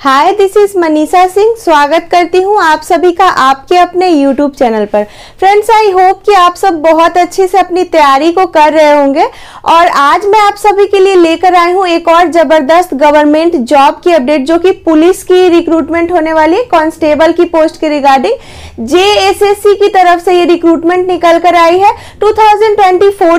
Hi this is Manisha Singh स्वागत करती हूँ आप सभी का आपके अपने यूट्यूब चैनल पर फ्रेंड्स आई होप कि आप सब बहुत अच्छे से अपनी तैयारी को कर रहे होंगे और आज मैं आप सभी के लिए लेकर आई हूँ एक और ज़बरदस्त गवर्नमेंट जॉब की अपडेट जो कि पुलिस की रिक्रूटमेंट होने वाली है कॉन्स्टेबल की पोस्ट के रिगार्डिंग जेएसएससी की तरफ़ से ये रिक्रूटमेंट निकल कर आई है टू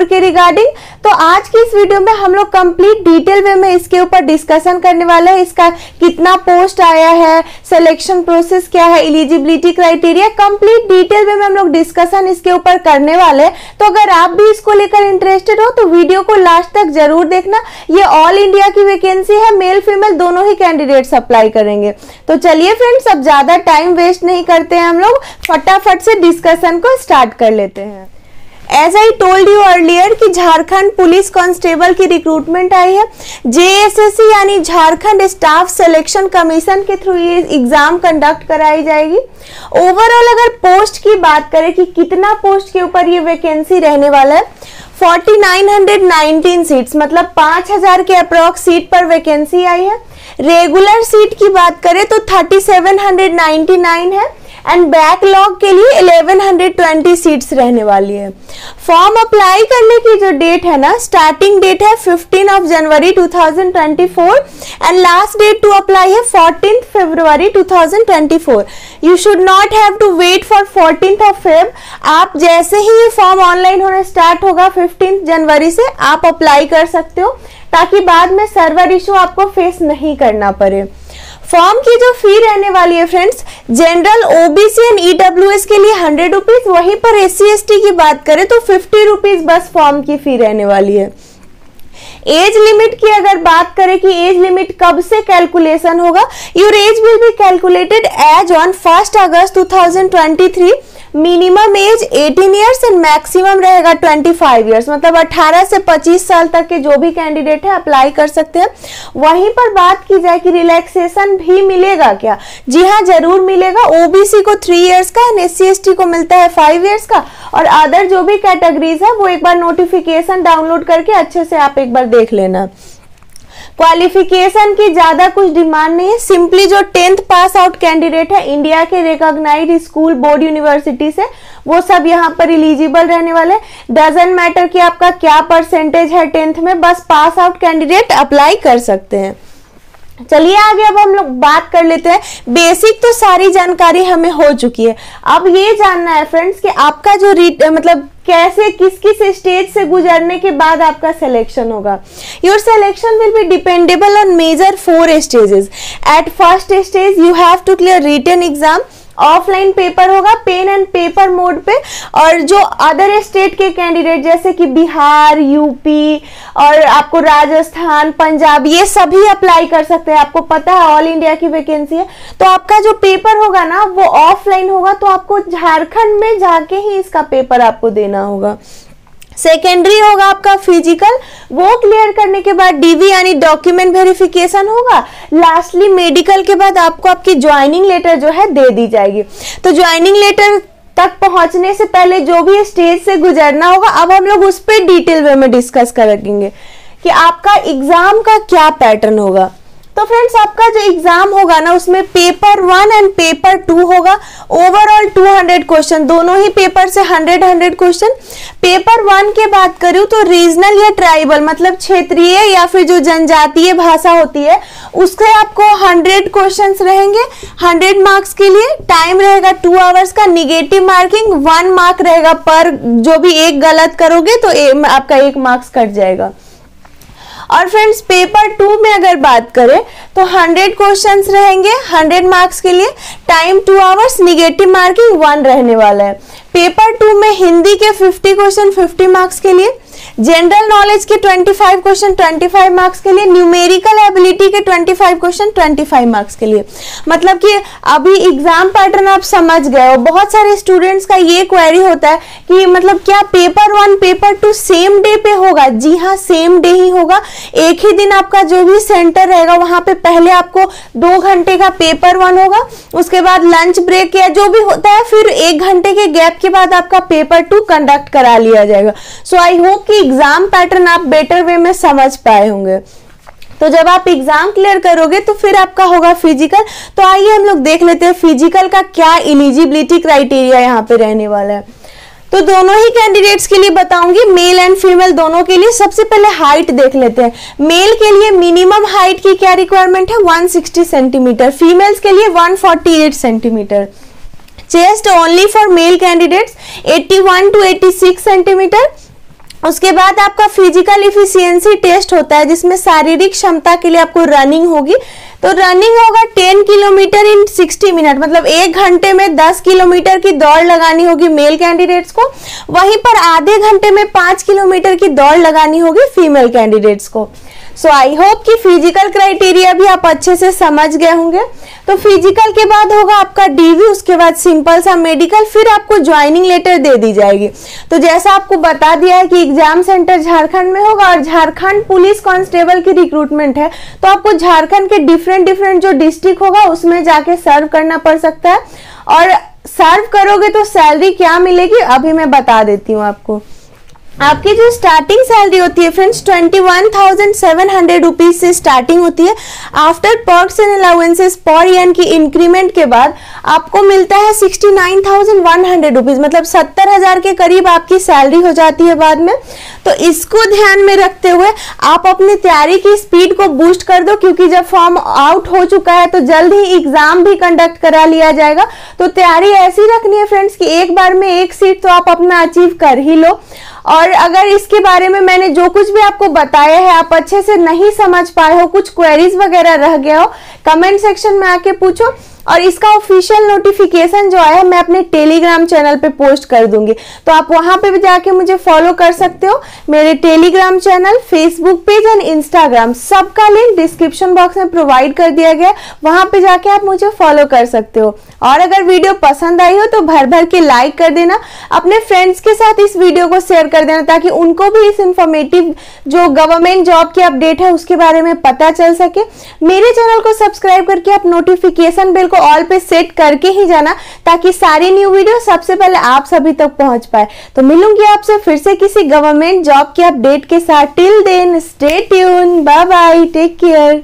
के रिगार्डिंग तो आज की इस वीडियो में हम लोग कंप्लीट डिटेल वे में इसके ऊपर डिस्कशन करने वाले हैं इसका कितना पोस्ट आया है सिलेक्शन प्रोसेस क्या है एलिजिबिलिटी क्राइटेरिया कंप्लीट डिटेल में हम लोग डिस्कशन इसके ऊपर करने वाले हैं। तो अगर आप भी इसको लेकर इंटरेस्टेड हो तो वीडियो को लास्ट तक ज़रूर देखना। ये ऑल इंडिया की वैकेंसी है मेल फीमेल दोनों ही कैंडिडेट्स अप्लाई करेंगे। तो चलिए फ्रेंड्स अब ज़्यादा टाइम वेस्ट नहीं करते हैं हम लोग। फटाफट से डिस्कशन को स्टार्ट कर लेते हैं। As I told you earlier कि झारखंड पुलिस कांस्टेबल की रिक्रूटमेंट आई है। जेएसएससी यानी झारखंड स्टाफ सिलेक्शन कमीशन के थ्रू ये एग्ज़ाम कंडक्ट कराई जाएगी। ओवरऑल अगर पोस्ट की बात करें कि कितना पोस्ट के ऊपर ये वैकेंसी रहने वाला है 4919 सीट्स मतलब 5000 के अप्रोक्स सीट पर वैकेंसी आई है। रेगुलर सीट की बात करें तो 3799 है। एंड बैकलॉग के लिए 1120 सीट्स रहने वाली है। फॉर्म अप्लाई करने की जो डेट है ना स्टार्टिंग डेट है 15 of January 2024 and last date to apply है 14 February 2024 you should not have to wait for 14th of Feb आप जैसे ही ये फॉर्म ऑनलाइन होना स्टार्ट होगा 15 जनवरी से, आप अप्लाई कर सकते हो, ताकि बाद में सर्वर इशू आपको फेस नहीं करना पड़े। फॉर्म की जो फ़ी रहने वाली है friends general OBC and EWS के लिए हंड्रेड रुपीज़ वहीं पर एस सी की बात करें तो फिफ्टी रुपीज़ बस फॉर्म की फ़ी रहने वाली है। एज लिमिट की अगर बात करें कि एज लिमिट कब से कैलकुलेशन होगा your age will be calculated as on first August 2023 minimum age 18 years and maximum रहेगा 25 इयर्स मतलब 18 से 25 साल तक के जो भी कैंडिडेट है अप्लाई कर सकते हैं। वहीं पर बात की जाए कि रिलैक्सेशन भी मिलेगा क्या? जी हाँ ज़रूर मिलेगा। ओबीसी को थ्री इयर्स का एंड एस सी को मिलता है फाइव ईयर्स का। और अदर जो भी कैटेगरीज है, वो एक बार नोटिफिकेशन डाउनलोड करके अच्छे से आप एक बार देख लेना। क्वालिफिकेशन की ज़्यादा कुछ डिमांड नहीं है। सिंपली जो टेंथ पास आउट कैंडिडेट है इंडिया के रिकॉग्नाइज स्कूल बोर्ड यूनिवर्सिटी से वो सब यहाँ पर इलिजिबल रहने वाले डजेंट मैटर कि आपका क्या परसेंटेज है टेंथ में, बस पास आउट कैंडिडेट अप्लाई कर सकते हैं। चलिए आगे अब हम लोग बात कर लेते हैं। बेसिक तो सारी जानकारी हमें हो चुकी है। अब ये जानना है फ्रेंड्स कि आपका जो रीट मतलब कैसे किस किस स्टेज से गुजरने के बाद आपका सिलेक्शन होगा। Your selection will be dependable on major four stages at first stage you have to clear written exam offline paper होगा, पेन एंड पेपर मोड पे। और जो अदर स्टेट के कैंडिडेट, जैसे कि बिहार, यूपी, और आपको राजस्थान, पंजाब, ये सभी अप्लाई कर सकते हैं। आपको पता है ऑल इंडिया की वैकेंसी है। तो आपका जो पेपर होगा ना, वो ऑफलाइन होगा तो आपको झारखंड में जाके ही इसका पेपर आपको देना होगा। सेकेंडरी होगा आपका फ़िज़िकल वो क्लियर करने के बाद डीवी यानी डॉक्यूमेंट वेरिफिकेशन होगा। लास्टली मेडिकल के बाद आपको आपकी ज्वाइनिंग लेटर जो है दे दी जाएगी। तो ज्वाइनिंग लेटर तक पहुँचने से पहले जो भी स्टेज से गुजरना होगा, अब हम लोग उस पर डिटेल वे में डिस्कस करेंगे कि आपका एग्ज़ाम का क्या पैटर्न होगा। तो फ्रेंड्स आपका जो एग्ज़ाम होगा ना उसमें paper one and paper two होगा। ओवरऑल 200 क्वेश्चन दोनों ही पेपर से 100 100 क्वेश्चन पेपर वन के बात करूँ तो रीजनल या ट्राइबल मतलब क्षेत्रीय या फिर जो जनजातीय भाषा होती है उसके आपको 100 क्वेश्चंस रहेंगे। 100 मार्क्स के लिए टाइम रहेगा टू आवर्स का निगेटिव मार्किंग वन मार्क रहेगा पर जो भी एक गलत करोगे तो ए, आपका एक मार्क्स कट जाएगा। और फ्रेंड्स पेपर टू में अगर बात करें तो 100 क्वेश्चंस रहेंगे। 100 मार्क्स के लिए time two hours negative marking one रहने वाला है। पेपर टू में हिंदी के 50 क्वेश्चन 50 मार्क्स के लिए जनरल नॉलेज के 25 क्वेश्चन 25 मार्क्स के लिए न्यूमेरिकल एबिलिटी के 25 क्वेश्चन 25 मार्क्स के लिए। मतलब कि अभी एग्ज़ाम पैटर्न आप समझ गए हो। बहुत सारे स्टूडेंट्स का ये क्वेरी होता है कि मतलब क्या paper one paper two same day पे होगा? जी हाँ सेम डे ही होगा। एक ही दिन आपका जो भी सेंटर रहेगा, वहाँ पे पहले आपको दो घंटे का पेपर वन होगा। उसके बाद लंच ब्रेक या जो भी होता है, फिर एक घंटे के गैप के बाद आपका पेपर टू कंडक्ट करा लिया जाएगा। सो आई होप कि एग्ज़ाम पैटर्न आप बेटर वे में समझ पाए होंगे। तो जब आप एग्ज़ाम क्लियर करोगे तो फिर आपका होगा फ़िज़िकल तो आइए हम लोग देख लेते हैं फ़िज़िकल का क्या इलिजिबिलिटी क्राइटेरिया यहाँ पे रहने वाला है। तो दोनों ही कैंडिडेट्स के लिए बताऊँगी मेल एंड फीमेल दोनों के लिए। सबसे पहले हाइट देख लेते हैं। मेल के लिए मिनिमम हाइट की क्या रिक्वायरमेंट है? 160 सेंटीमीटर फीमेल्स के लिए 148 centimetre chest only for male candidates 81 to 86 centimetre उसके बाद आपका फ़िज़िकल इफिशियंसी टेस्ट होता है, जिसमें शारीरिक क्षमता के लिए आपको रनिंग होगी। तो रनिंग होगा 10 किलोमीटर इन 60 मिनट मतलब एक घंटे में 10 किलोमीटर की दौड़ लगानी होगी मेल कैंडिडेट्स को। वहीं पर आधे घंटे में 5 किलोमीटर की दौड़ लगानी होगी फीमेल कैंडिडेट्स को। सो आई होप कि फ़िज़िकल क्राइटेरिया भी आप अच्छे से समझ गए होंगे। तो फ़िज़िकल के बाद होगा आपका डीवी उसके बाद सिंपल सा मेडिकल फिर आपको ज्वाइनिंग लेटर दे दी जाएगी। तो जैसा आपको बता दिया है कि एग्ज़ाम सेंटर झारखंड में होगा और झारखंड पुलिस कांस्टेबल की रिक्रूटमेंट है। तो आपको झारखंड के डिफरेंट डिफरेंट जो डिस्ट्रिक्ट होगा, उसमें जाके सर्व करना पड़ सकता है। और सर्व करोगे तो सैलरी क्या मिलेगी, अभी मैं बता देती हूँ आपको। आपकी जो स्टार्टिंग सैलरी होती है friends twenty one thousand seven hundred rupees से स्टार्टिंग होती है। After perks and allowances per year की इंक्रीमेंट के बाद आपको मिलता है sixty nine thousand one hundred rupees मतलब सत्तर हज़ार के करीब आपकी सैलरी हो जाती है बाद में। तो इसको ध्यान में रखते हुए आप अपनी तैयारी की स्पीड को बूस्ट कर दो, क्योंकि जब फॉर्म आउट हो चुका है तो जल्द ही एग्ज़ाम भी कंडक्ट करा लिया जाएगा। तो तैयारी ऐसी रखनी है फ्रेंड्स कि एक बार में एक सीट तो आप अपना अचीव कर ही लो। और अगर इसके बारे में मैंने जो कुछ भी आपको बताया है, आप अच्छे से नहीं समझ पाए हो, कुछ क्वेरीज वगैरह रह गया हो कमेंट सेक्शन में आके पूछो। और इसका ऑफिशियल नोटिफिकेशन जो है, मैं अपने टेलीग्राम चैनल पे पोस्ट कर दूँगी। तो आप वहाँ पे भी जाके मुझे फॉलो कर सकते हो। मेरे Telegram channel Facebook page and Instagram सबका लिंक डिस्क्रिप्शन बॉक्स में प्रोवाइड कर दिया गया वहाँ पे जाके आप मुझे फॉलो कर सकते हो। और अगर वीडियो पसंद आई हो तो भर भर के लाइक कर देना। अपने फ्रेंड्स के साथ इस वीडियो को शेयर कर देना, ताकि उनको भी इस इंफॉर्मेटिव जो गवर्नमेंट जॉब की अपडेट है, उसके बारे में पता चल सके। मेरे चैनल को सब्सक्राइब करके आप नोटिफिकेशन बिल को ऑल पे सेट करके ही जाना, ताकि सारी न्यू वीडियो सबसे पहले आप सभी तक पहुँच पाए। तो मिलूँगी आपसे फिर से किसी गवर्नमेंट जॉब की अपडेट के साथ। Till then stay tune bye bye take care